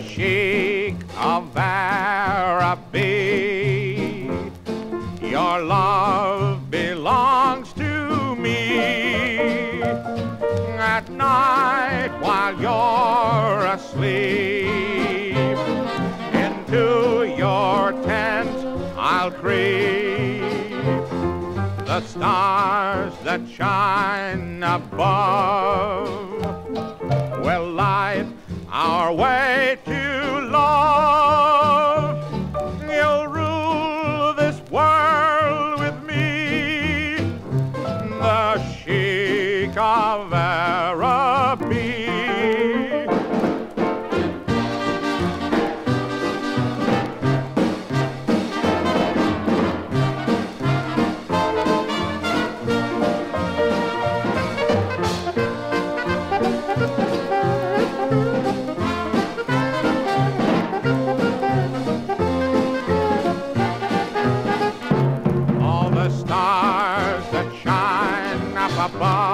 Sheik of Araby. Your love belongs to me. At night while you're asleep, into your tent I'll creep. The stars that shine above think of Araby. All the stars that shine up above.